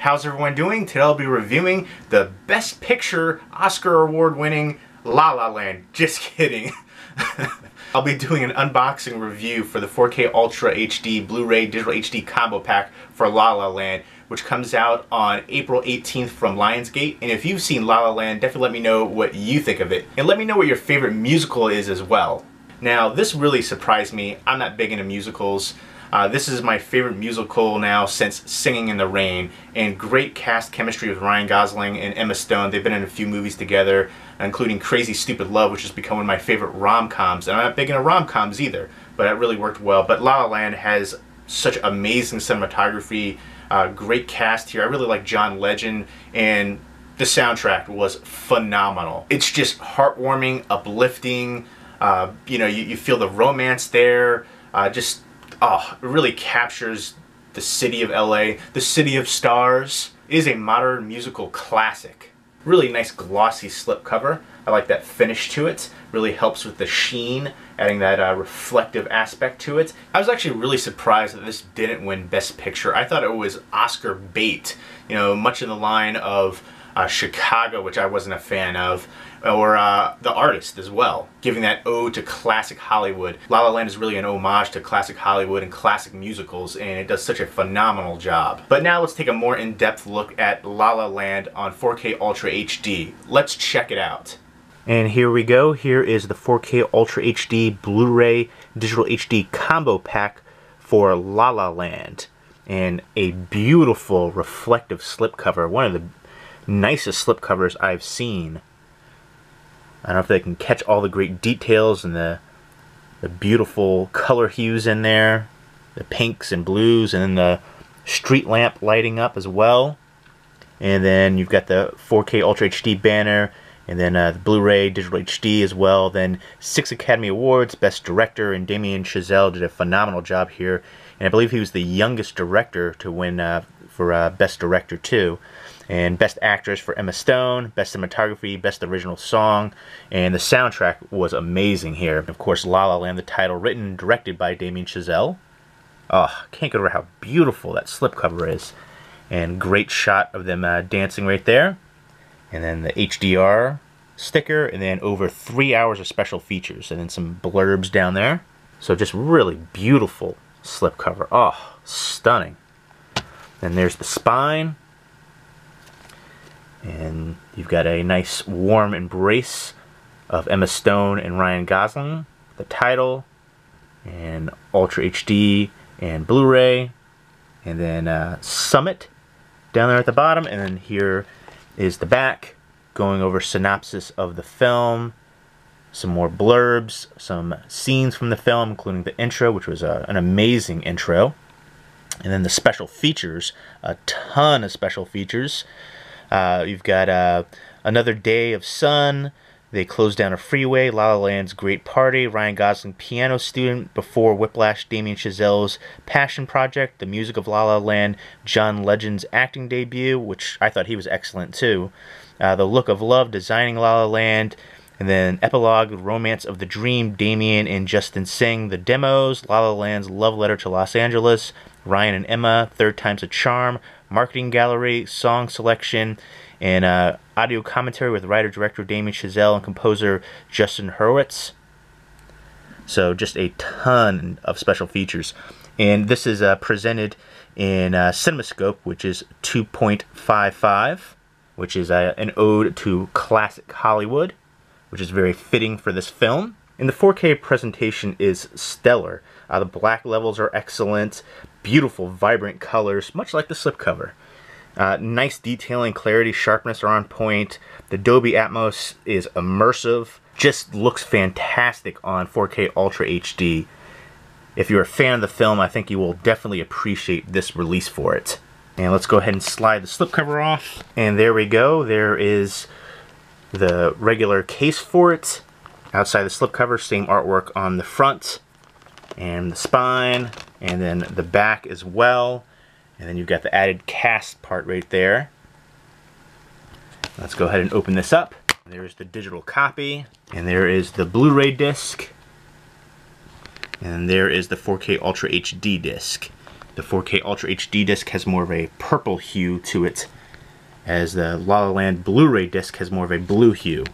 How's everyone doing? Today I'll be reviewing the Best Picture Oscar Award winning La La Land. Just kidding. I'll be doing an unboxing review for the 4K Ultra HD Blu-ray Digital HD Combo Pack for La La Land, which comes out on April 18th from Lionsgate. And if you've seen La La Land, definitely let me know what you think of it. And let me know what your favorite musical is as well. Now, this really surprised me. I'm not big into musicals. Uh, this is my favorite musical now since Singing in the Rain, and great cast chemistry with Ryan Gosling and Emma Stone. They've been in a few movies together, including Crazy Stupid Love, which has become one of my favorite rom-coms. And I'm not big into rom-coms either, but it really worked well. But La La Land has such amazing cinematography, uh, great cast here. I really like John Legend, and the soundtrack was phenomenal. It's just heartwarming, uplifting. Uh, you know, you, you feel the romance there. Uh, just oh, it really captures the city of LA, the city of stars. It is a modern musical classic. Really nice glossy slipcover. I like that finish to it. Really helps with the sheen, adding that uh, reflective aspect to it. I was actually really surprised that this didn't win Best Picture. I thought it was Oscar bait, you know, much in the line of uh, Chicago, which I wasn't a fan of, or uh, The Artist as well, giving that ode to classic Hollywood. La La Land is really an homage to classic Hollywood and classic musicals, and it does such a phenomenal job. But now let's take a more in-depth look at La La Land on 4K Ultra HD. Let's check it out. And here we go. Here is the 4K Ultra HD Blu-ray Digital HD Combo Pack for La La Land. And a beautiful reflective slipcover. One of the nicest slipcovers I've seen. I don't know if they can catch all the great details and the the beautiful color hues in there, the pinks and blues, and then the street lamp lighting up as well. And then you've got the 4K Ultra HD banner, and then uh, the Blu-ray Digital HD as well. Then six Academy Awards, Best Director, and Damien Chazelle did a phenomenal job here. And I believe he was the youngest director to win uh, for uh, Best Director too and Best Actress for Emma Stone, Best Cinematography, Best Original Song, and the soundtrack was amazing here. Of course, La La Land, the title, written and directed by Damien Chazelle. Oh, can't get over how beautiful that slipcover is. And great shot of them uh, dancing right there. And then the HDR sticker, and then over three hours of special features, and then some blurbs down there. So just really beautiful slipcover. Oh, stunning. Then there's the spine, and you've got a nice warm embrace of Emma Stone and Ryan Gosling, the title, and Ultra HD and Blu-ray, and then uh, Summit down there at the bottom, and then here is the back going over synopsis of the film, some more blurbs, some scenes from the film, including the intro, which was uh, an amazing intro, and then the special features, a ton of special features. Uh, you've got uh, Another Day of Sun. They closed down a freeway. La La Land's Great Party. Ryan Gosling, piano student. Before Whiplash, Damien Chazelle's Passion Project. The music of La La Land. John Legend's acting debut, which I thought he was excellent too. Uh, the Look of Love, Designing La La Land. And then Epilogue, Romance of the Dream, Damien and Justin Sing, The Demos, La La Land's Love Letter to Los Angeles, Ryan and Emma, Third Time's a Charm, Marketing Gallery, Song Selection, and uh, audio commentary with writer-director Damien Chazelle and composer Justin Hurwitz. So just a ton of special features. And this is uh, presented in uh, CinemaScope, which is 2.55, which is uh, an ode to classic Hollywood, which is very fitting for this film. And the 4K presentation is stellar. Uh, the black levels are excellent, beautiful, vibrant colors, much like the slipcover. Uh, nice detailing, clarity, sharpness are on point. The Dolby Atmos is immersive, just looks fantastic on 4K Ultra HD. If you're a fan of the film, I think you will definitely appreciate this release for it. And let's go ahead and slide the slipcover off. And there we go. There is the regular case for it. Outside the slipcover, same artwork on the front and the spine and then the back as well. And then you've got the added cast part right there. Let's go ahead and open this up. There's the digital copy and there is the Blu-ray disc and there is the 4K Ultra HD disc. The 4K Ultra HD disc has more of a purple hue to it, as the La La Land Blu-ray disc has more of a blue hue.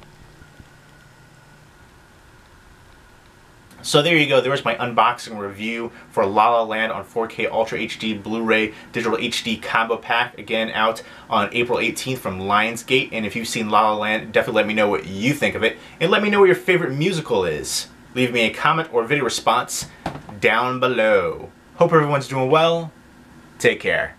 So there you go. There was my unboxing review for La La Land on 4K Ultra HD Blu-ray Digital HD Combo Pack. Again, out on April 18th from Lionsgate. And if you've seen La La Land, definitely let me know what you think of it. And let me know what your favorite musical is. Leave me a comment or video response down below. Hope everyone's doing well. Take care.